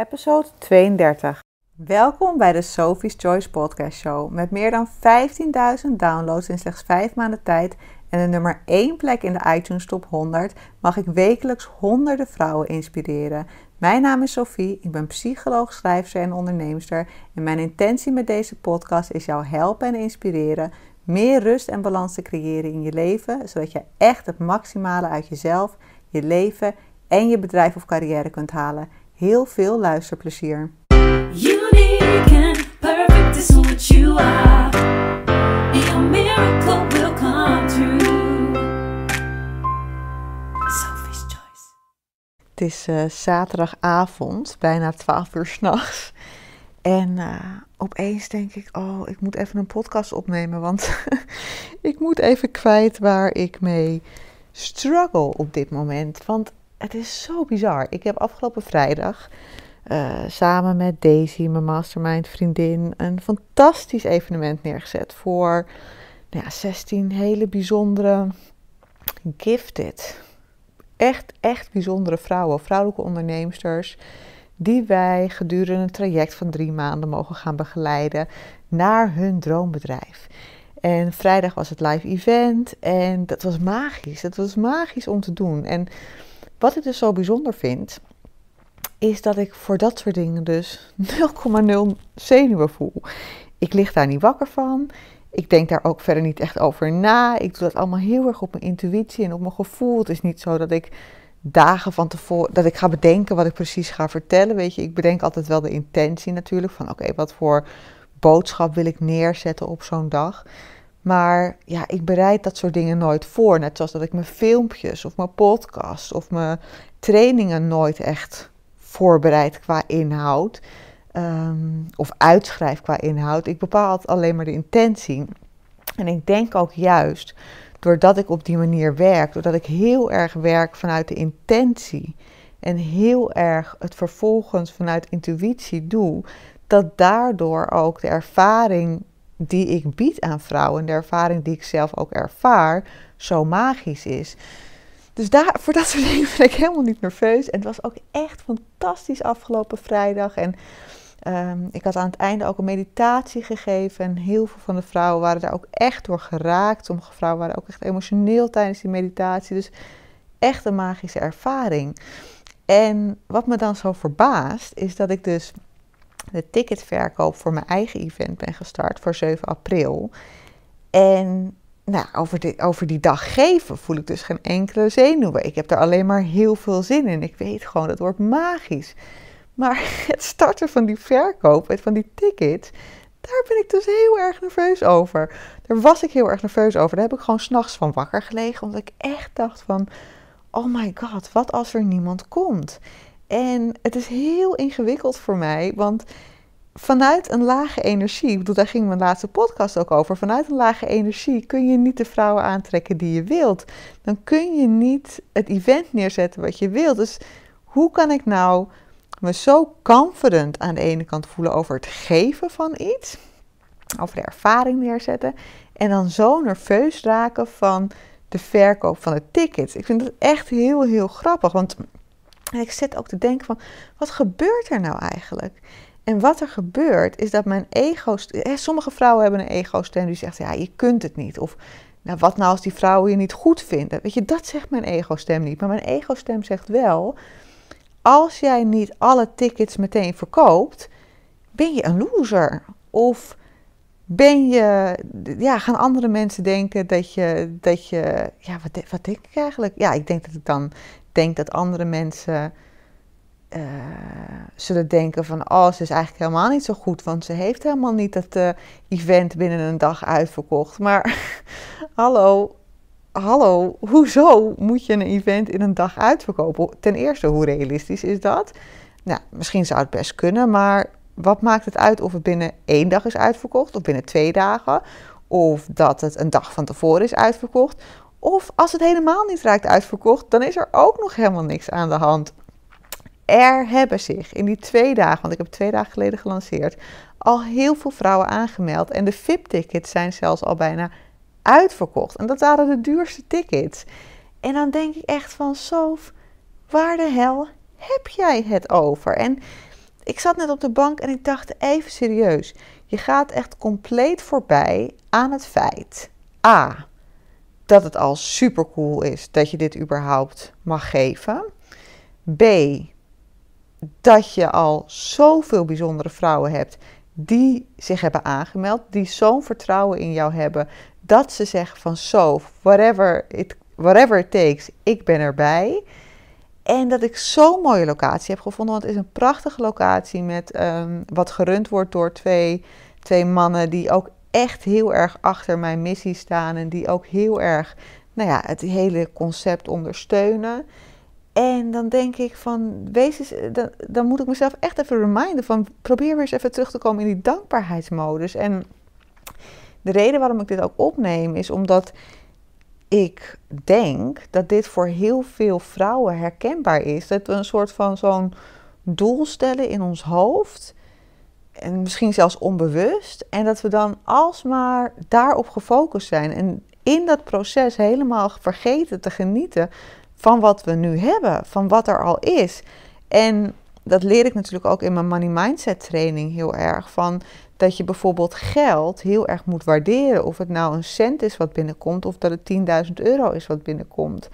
episode 32. Welkom bij de Sophie's Choice Podcast Show. Met meer dan 15.000 downloads in slechts 5 maanden tijd en de nummer 1 plek in de iTunes Top 100 mag ik wekelijks honderden vrouwen inspireren. Mijn naam is Sophie, ik ben psycholoog, schrijfster en onderneemster. En mijn intentie met deze podcast is jou helpen en inspireren meer rust en balans te creëren in je leven, zodat je echt het maximale uit jezelf, je leven en je bedrijf of carrière kunt halen. Heel veel luisterplezier. Unique and perfect is what you are. Your miracle will come true. Sophie's Choice. Het is uh, zaterdagavond, bijna 12 uur s'nachts. En uh, opeens denk ik, oh, ik moet even een podcast opnemen, want ik moet even kwijt waar ik mee struggle op dit moment. Want het is zo bizar. Ik heb afgelopen vrijdag uh, samen met Daisy, mijn mastermind vriendin, een fantastisch evenement neergezet voor nou ja, 16 hele bijzondere gifted. Echt, echt bijzondere vrouwen, vrouwelijke onderneemsters, die wij gedurende een traject van drie maanden mogen gaan begeleiden naar hun droombedrijf. En vrijdag was het live event en dat was magisch. Dat was magisch om te doen. En wat ik dus zo bijzonder vind, is dat ik voor dat soort dingen dus 0,0 zenuwen voel. Ik lig daar niet wakker van. Ik denk daar ook verder niet echt over na. Ik doe dat allemaal heel erg op mijn intuïtie en op mijn gevoel. Het is niet zo dat ik dagen van tevoren, dat ik ga bedenken wat ik precies ga vertellen. Weet je, ik bedenk altijd wel de intentie natuurlijk. Van oké, wat voor boodschap wil ik neerzetten op zo'n dag. Maar ja, ik bereid dat soort dingen nooit voor. Net zoals dat ik mijn filmpjes of mijn podcast of mijn trainingen nooit echt voorbereid qua inhoud. Ehm, of uitschrijf qua inhoud. Ik bepaal alleen maar de intentie. En ik denk ook juist doordat ik op die manier werk, doordat ik heel erg werk vanuit de intentie en heel erg het vervolgens vanuit intuïtie doe, dat daardoor ook de ervaring die ik bied aan vrouwen, de ervaring die ik zelf ook ervaar, zo magisch is. Dus daar, voor dat soort dingen ben ik helemaal niet nerveus. En het was ook echt fantastisch afgelopen vrijdag. En um, ik had aan het einde ook een meditatie gegeven. En heel veel van de vrouwen waren daar ook echt door geraakt. Sommige vrouwen waren ook echt emotioneel tijdens die meditatie. Dus echt een magische ervaring. En wat me dan zo verbaast, is dat ik dus de ticketverkoop voor mijn eigen event ben gestart voor 7 april. En nou, over, die, over die dag geven voel ik dus geen enkele zenuwen. Ik heb er alleen maar heel veel zin in. Ik weet gewoon, dat wordt magisch. Maar het starten van die verkoop, van die tickets, daar ben ik dus heel erg nerveus over. Daar was ik heel erg nerveus over. Daar heb ik gewoon s'nachts van wakker gelegen. Omdat ik echt dacht van, oh my god, wat als er niemand komt? En het is heel ingewikkeld voor mij, want vanuit een lage energie, bedoel, daar ging mijn laatste podcast ook over. Vanuit een lage energie kun je niet de vrouwen aantrekken die je wilt. Dan kun je niet het event neerzetten wat je wilt. Dus hoe kan ik nou me zo confident aan de ene kant voelen over het geven van iets, over de ervaring neerzetten, en dan zo nerveus raken van de verkoop van de tickets. Ik vind het echt heel, heel grappig, want ik zit ook te denken van, wat gebeurt er nou eigenlijk? En wat er gebeurt is dat mijn ego. Sommige vrouwen hebben een ego-stem die zegt: ja, je kunt het niet. Of nou, wat nou als die vrouwen je niet goed vinden? Weet je, dat zegt mijn ego-stem niet. Maar mijn ego-stem zegt wel: als jij niet alle tickets meteen verkoopt, ben je een loser. Of ben je, ja, gaan andere mensen denken dat je, dat je, ja, wat, wat denk ik eigenlijk? Ja, ik denk dat ik dan denk dat andere mensen uh, zullen denken van, oh, ze is eigenlijk helemaal niet zo goed, want ze heeft helemaal niet het uh, event binnen een dag uitverkocht. Maar hallo, hallo, hoezo moet je een event in een dag uitverkopen? Ten eerste, hoe realistisch is dat? Nou, misschien zou het best kunnen, maar wat maakt het uit of het binnen één dag is uitverkocht of binnen twee dagen? Of dat het een dag van tevoren is uitverkocht? Of als het helemaal niet raakt uitverkocht, dan is er ook nog helemaal niks aan de hand. Er hebben zich in die twee dagen, want ik heb twee dagen geleden gelanceerd, al heel veel vrouwen aangemeld. En de VIP-tickets zijn zelfs al bijna uitverkocht. En dat waren de duurste tickets. En dan denk ik echt van, Sof, waar de hel heb jij het over? En ik zat net op de bank en ik dacht even serieus. Je gaat echt compleet voorbij aan het feit. A. Dat het al super cool is dat je dit überhaupt mag geven. B. Dat je al zoveel bijzondere vrouwen hebt die zich hebben aangemeld, die zo'n vertrouwen in jou hebben, dat ze zeggen van zo, whatever it, whatever it takes, ik ben erbij. En dat ik zo'n mooie locatie heb gevonden, want het is een prachtige locatie met um, wat gerund wordt door twee, twee mannen die ook echt heel erg achter mijn missie staan en die ook heel erg nou ja, het hele concept ondersteunen. En dan denk ik van, wees eens, dan, dan moet ik mezelf echt even reminden van, probeer weer eens even terug te komen in die dankbaarheidsmodus. En de reden waarom ik dit ook opneem is omdat ik denk dat dit voor heel veel vrouwen herkenbaar is. Dat we een soort van zo'n doel stellen in ons hoofd. En misschien zelfs onbewust. En dat we dan alsmaar daarop gefocust zijn. En in dat proces helemaal vergeten te genieten van wat we nu hebben, van wat er al is. En dat leer ik natuurlijk ook in mijn money mindset training heel erg van dat je bijvoorbeeld geld heel erg moet waarderen. Of het nou een cent is wat binnenkomt of dat het 10.000 euro is wat binnenkomt.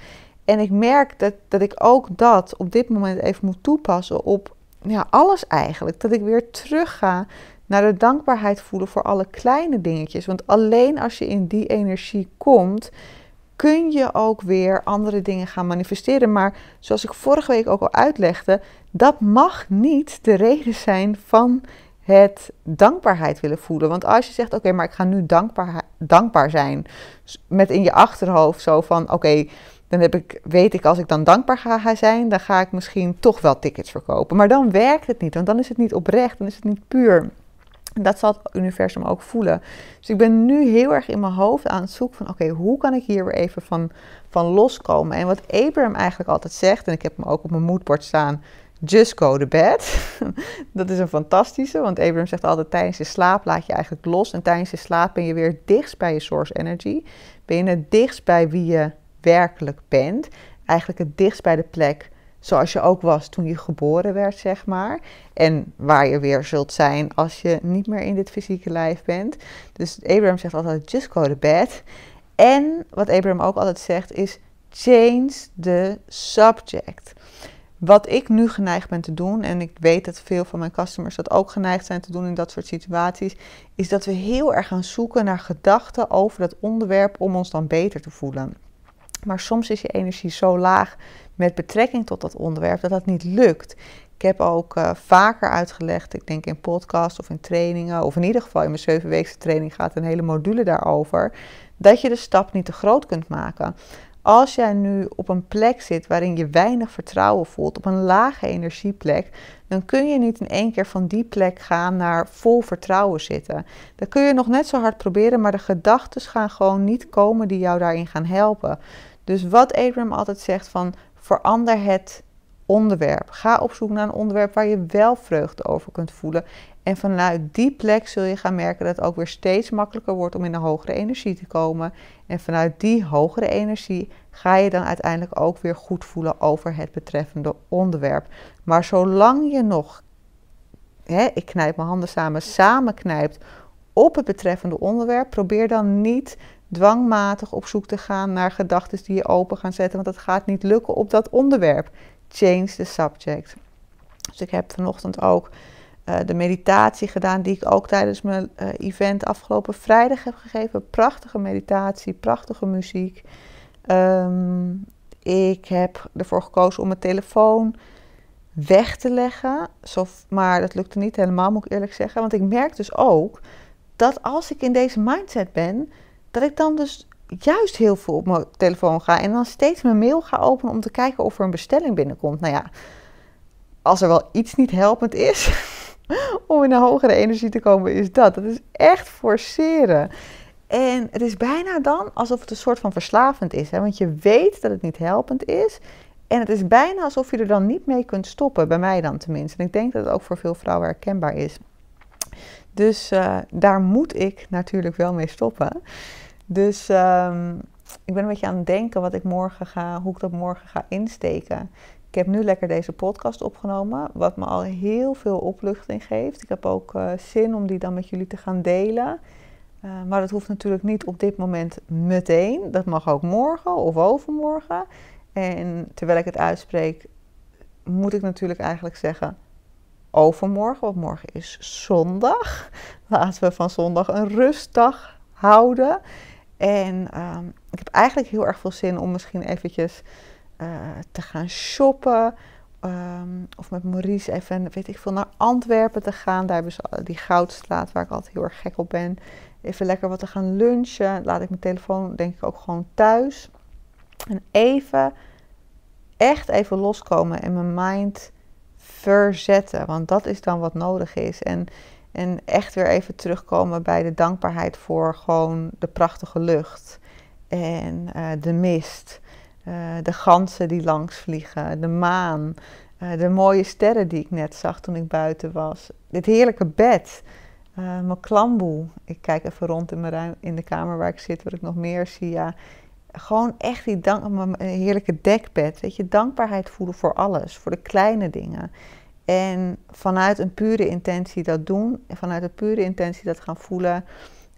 En ik merk dat, dat ik ook dat op dit moment even moet toepassen op ja, alles eigenlijk. Dat ik weer terug ga naar de dankbaarheid voelen voor alle kleine dingetjes. Want alleen als je in die energie komt, kun je ook weer andere dingen gaan manifesteren. Maar zoals ik vorige week ook al uitlegde, dat mag niet de reden zijn van het dankbaarheid willen voelen. Want als je zegt, oké, maar ik ga nu dankbaar, dankbaar zijn, met in je achterhoofd zo van, oké, dan heb ik, weet ik als ik dan dankbaar ga zijn, dan ga ik misschien toch wel tickets verkopen. Maar dan werkt het niet, want dan is het niet oprecht, dan is het niet puur. En dat zal het universum ook voelen. Dus ik ben nu heel erg in mijn hoofd aan het zoeken van... oké, hoe kan ik hier weer even van, van loskomen? En wat Abraham eigenlijk altijd zegt... en ik heb hem ook op mijn moodboard staan... Just go to bed. dat is een fantastische, want Abraham zegt altijd: tijdens je slaap laat je eigenlijk los. En tijdens je slaap ben je weer dichtst bij je source energy. Ben je het dichtst bij wie je werkelijk bent. Eigenlijk het dichtst bij de plek zoals je ook was toen je geboren werd, zeg maar. En waar je weer zult zijn als je niet meer in dit fysieke lijf bent. Dus Abraham zegt altijd: just go to bed. En wat Abraham ook altijd zegt is: change the subject. Wat ik nu geneigd ben te doen, en ik weet dat veel van mijn customers dat ook geneigd zijn te doen in dat soort situaties, is dat we heel erg gaan zoeken naar gedachten over dat onderwerp om ons dan beter te voelen. Maar soms is je energie zo laag met betrekking tot dat onderwerp dat dat niet lukt. Ik heb ook uh, vaker uitgelegd, ik denk in podcasts of in trainingen, of in ieder geval in mijn zevenweekse training gaat een hele module daarover, dat je de stap niet te groot kunt maken. Als jij nu op een plek zit waarin je weinig vertrouwen voelt, op een lage energieplek, dan kun je niet in één keer van die plek gaan naar vol vertrouwen zitten. Dan kun je nog net zo hard proberen, maar de gedachten gaan gewoon niet komen die jou daarin gaan helpen. Dus wat Abraham altijd zegt van verander het onderwerp. Ga op zoek naar een onderwerp waar je wel vreugde over kunt voelen. En vanuit die plek zul je gaan merken dat het ook weer steeds makkelijker wordt om in een hogere energie te komen. En vanuit die hogere energie ga je dan uiteindelijk ook weer goed voelen over het betreffende onderwerp. Maar zolang je nog, hè, ik knijp mijn handen samen, samen knijpt op het betreffende onderwerp, probeer dan niet dwangmatig op zoek te gaan naar gedachten die je open gaan zetten, want dat gaat niet lukken op dat onderwerp. Change the subject. Dus ik heb vanochtend ook uh, de meditatie gedaan, die ik ook tijdens mijn uh, event afgelopen vrijdag heb gegeven. Prachtige meditatie, prachtige muziek. Um, ik heb ervoor gekozen om mijn telefoon weg te leggen. Maar dat lukte niet helemaal, moet ik eerlijk zeggen. Want ik merk dus ook dat als ik in deze mindset ben, dat ik dan dus juist heel veel op mijn telefoon ga en dan steeds mijn mail ga openen om te kijken of er een bestelling binnenkomt. Nou ja, als er wel iets niet helpend is om in een hogere energie te komen, is dat. Dat is echt forceren. En het is bijna dan alsof het een soort van verslavend is. Hè? Want je weet dat het niet helpend is. En het is bijna alsof je er dan niet mee kunt stoppen. Bij mij dan tenminste. En ik denk dat het ook voor veel vrouwen herkenbaar is. Dus uh, daar moet ik natuurlijk wel mee stoppen. Dus um, ik ben een beetje aan het denken wat ik morgen ga, hoe ik dat morgen ga insteken. Ik heb nu lekker deze podcast opgenomen, wat me al heel veel opluchting geeft. Ik heb ook uh, zin om die dan met jullie te gaan delen. Uh, maar dat hoeft natuurlijk niet op dit moment meteen. Dat mag ook morgen of overmorgen. En terwijl ik het uitspreek, moet ik natuurlijk eigenlijk zeggen overmorgen, want morgen is zondag. Laten we van zondag een rustdag houden. En um, ik heb eigenlijk heel erg veel zin om misschien eventjes uh, te gaan shoppen. Um, of met Maurice even, weet ik veel, naar Antwerpen te gaan. Daar hebben ze die Goudstraat waar ik altijd heel erg gek op ben. Even lekker wat te gaan lunchen. Laat ik mijn telefoon denk ik ook gewoon thuis. En even, echt even loskomen en mijn mind verzetten. Want dat is dan wat nodig is. En, en echt weer even terugkomen bij de dankbaarheid voor gewoon de prachtige lucht. En uh, de mist. Uh, de ganzen die langs vliegen. De maan. Uh, de mooie sterren die ik net zag toen ik buiten was. Dit heerlijke bed. mijn klamboe. Ik kijk even rond in, mijn ruim, in de kamer waar ik zit, wat ik nog meer zie. Ja, gewoon echt die dank, heerlijke dekbed. Weet je, dankbaarheid voelen voor alles, voor de kleine dingen. En vanuit een pure intentie dat doen, en vanuit een pure intentie dat gaan voelen.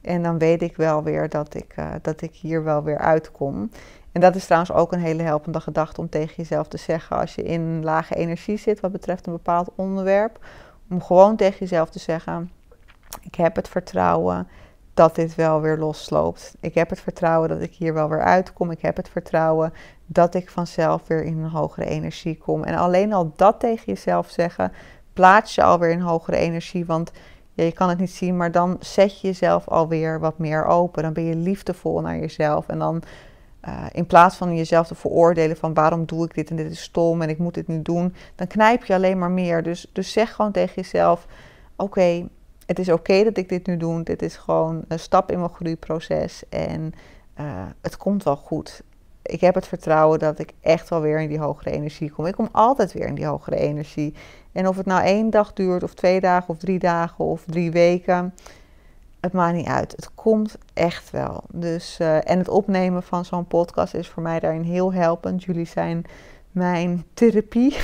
En dan weet ik wel weer dat ik, uh, dat ik hier wel weer uitkom. En dat is trouwens ook een hele helpende gedachte om tegen jezelf te zeggen als je in lage energie zit wat betreft een bepaald onderwerp. Om gewoon tegen jezelf te zeggen: Ik heb het vertrouwen dat dit wel weer losloopt. Ik heb het vertrouwen dat ik hier wel weer uitkom. Ik heb het vertrouwen dat ik vanzelf weer in een hogere energie kom. En alleen al dat tegen jezelf zeggen, plaats je alweer in hogere energie. Want ja, je kan het niet zien, maar dan zet je jezelf alweer wat meer open. Dan ben je liefdevol naar jezelf. En dan uh, in plaats van jezelf te veroordelen van waarom doe ik dit en dit is stom en ik moet dit nu doen, dan knijp je alleen maar meer. Dus, dus zeg gewoon tegen jezelf: Oké, het is oké dat ik dit nu doe. Dit is gewoon een stap in mijn groeiproces en uh, het komt wel goed. Ik heb het vertrouwen dat ik echt wel weer in die hogere energie kom. Ik kom altijd weer in die hogere energie. En of het nou één dag duurt, of twee dagen, of drie dagen, of drie weken. Het maakt niet uit. Het komt echt wel. Dus, uh, en het opnemen van zo'n podcast is voor mij daarin heel helpend. Jullie zijn mijn therapie.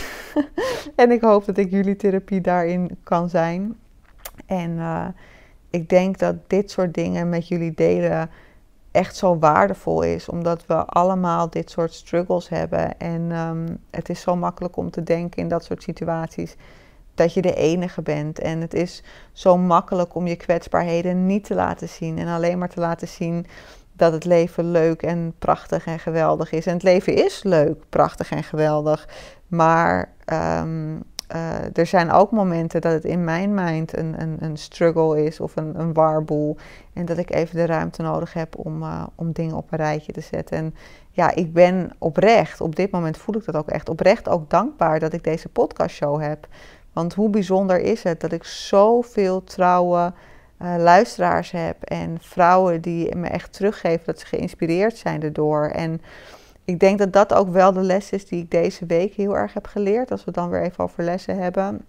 en ik hoop dat ik jullie therapie daarin kan zijn. En uh, ik denk dat dit soort dingen met jullie delen echt zo waardevol is, omdat we allemaal dit soort struggles hebben. En um, het is zo makkelijk om te denken in dat soort situaties dat je de enige bent. En het is zo makkelijk om je kwetsbaarheden niet te laten zien en alleen maar te laten zien dat het leven leuk en prachtig en geweldig is. En het leven is leuk, prachtig en geweldig, maar um, uh, er zijn ook momenten dat het in mijn mind een, een, een struggle is of een, een warboel. En dat ik even de ruimte nodig heb om, uh, om dingen op een rijtje te zetten. En ja, ik ben oprecht, op dit moment voel ik dat ook echt, oprecht ook dankbaar dat ik deze podcastshow heb. Want hoe bijzonder is het dat ik zoveel trouwe uh, luisteraars heb en vrouwen die me echt teruggeven dat ze geïnspireerd zijn erdoor. En ik denk dat dat ook wel de les is die ik deze week heel erg heb geleerd. Als we dan weer even over lessen hebben.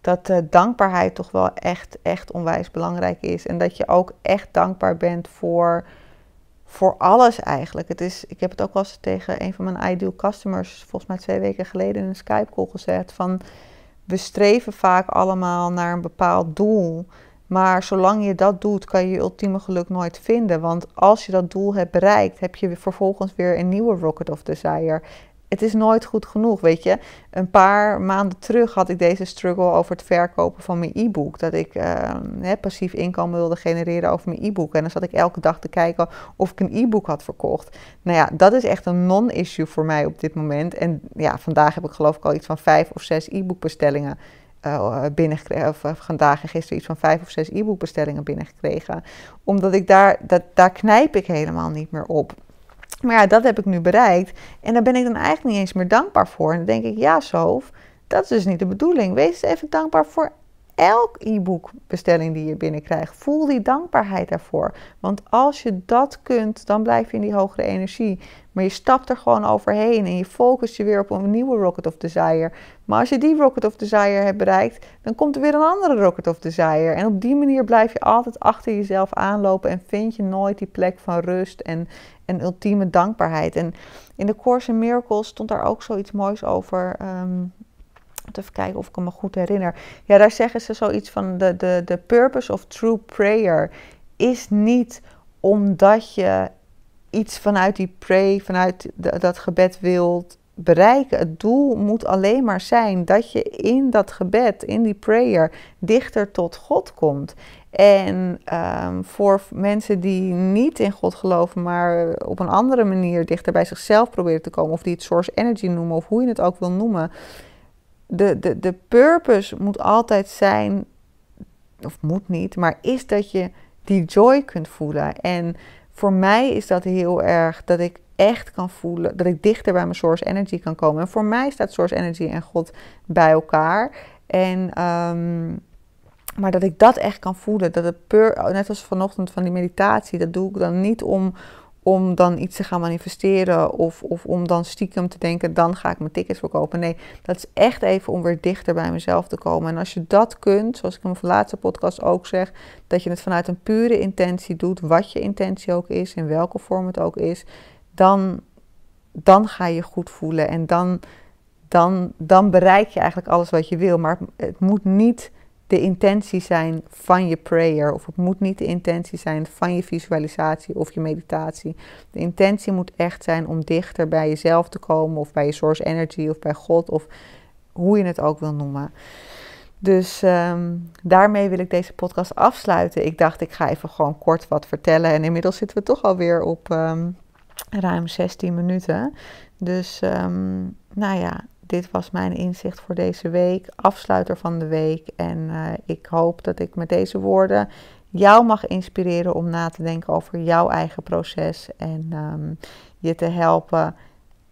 Dat uh, dankbaarheid toch wel echt, echt onwijs belangrijk is. En dat je ook echt dankbaar bent voor, voor alles eigenlijk. Het is, ik heb het ook wel eens tegen een van mijn ideal customers, volgens mij twee weken geleden in een Skype call gezegd. Van we streven vaak allemaal naar een bepaald doel. Maar zolang je dat doet, kan je je ultieme geluk nooit vinden. Want als je dat doel hebt bereikt, heb je vervolgens weer een nieuwe Rocket of Desire. Het is nooit goed genoeg, weet je. Een paar maanden terug had ik deze struggle over het verkopen van mijn e-book. Dat ik uh, passief inkomen wilde genereren over mijn e-book. En dan zat ik elke dag te kijken of ik een e-book had verkocht. Nou ja, dat is echt een non-issue voor mij op dit moment. En ja, vandaag heb ik geloof ik al iets van vijf of zes e-bookbestellingen uh, binnengekregen. Of vandaag en gisteren iets van vijf of zes e-bookbestellingen binnengekregen. Omdat ik daar, dat, daar knijp ik helemaal niet meer op. Maar ja, dat heb ik nu bereikt. En daar ben ik dan eigenlijk niet eens meer dankbaar voor. En dan denk ik, ja, Sof, dat is dus niet de bedoeling. Wees even dankbaar voor elk e-book bestelling die je binnenkrijgt. Voel die dankbaarheid daarvoor. Want als je dat kunt, dan blijf je in die hogere energie. Maar je stapt er gewoon overheen en je focust je weer op een nieuwe Rocket of Desire. Maar als je die Rocket of Desire hebt bereikt, dan komt er weer een andere Rocket of Desire. En op die manier blijf je altijd achter jezelf aanlopen en vind je nooit die plek van rust en, een ultieme dankbaarheid. En in de Course in Miracles stond daar ook zoiets moois over. Um, even kijken of ik me goed herinner. Ja, daar zeggen ze zoiets van: de, de, de purpose of true prayer is niet omdat je iets vanuit die pray, vanuit dat gebed wilt bereiken. Het doel moet alleen maar zijn dat je in dat gebed, in die prayer, dichter tot God komt. En um, voor mensen die niet in God geloven, maar op een andere manier dichter bij zichzelf proberen te komen, of die het source energy noemen, of hoe je het ook wil noemen. De, de, de purpose moet altijd zijn, of moet niet, maar is dat je die joy kunt voelen. En voor mij is dat heel erg dat ik echt kan voelen, dat ik dichter bij mijn source energy kan komen. En voor mij staat source energy en God bij elkaar. En, um, maar dat ik dat echt kan voelen. Dat het pur, net als vanochtend van die meditatie, dat doe ik dan niet om, om dan iets te gaan manifesteren of, of om dan stiekem te denken, dan ga ik mijn tickets verkopen. Nee, dat is echt even om weer dichter bij mezelf te komen. En als je dat kunt, zoals ik in mijn laatste podcast ook zeg, dat je het vanuit een pure intentie doet, wat je intentie ook is, in welke vorm het ook is, dan, dan ga je goed voelen en dan, dan, dan bereik je eigenlijk alles wat je wil. Maar het moet niet de intentie zijn van je prayer. Of het moet niet de intentie zijn van je visualisatie of je meditatie. De intentie moet echt zijn om dichter bij jezelf te komen. Of bij je source energy of bij God. Of hoe je het ook wil noemen. Dus ehm, daarmee wil ik deze podcast afsluiten. Ik dacht, ik ga even gewoon kort wat vertellen. En inmiddels zitten we toch alweer op um, ruim 16 minuten. Dus um, nou ja, dit was mijn inzicht voor deze week, afsluiter van de week. En uh, ik hoop dat ik met deze woorden jou mag inspireren om na te denken over jouw eigen proces. En um, je te helpen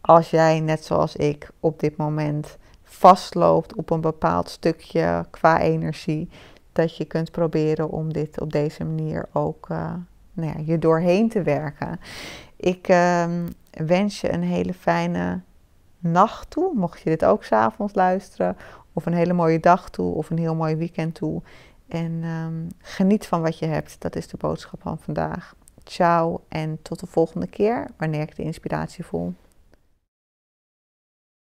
als jij, net zoals ik, op dit moment vastloopt op een bepaald stukje qua energie. Dat je kunt proberen om dit op deze manier ook uh, nou ja, je doorheen te werken. Ik uh, wens je een hele fijne nacht toe, mocht je dit ook s'avonds luisteren, of een hele mooie dag toe, of een heel mooi weekend toe. En um, geniet van wat je hebt. Dat is de boodschap van vandaag. Ciao en tot de volgende keer wanneer ik de inspiratie voel.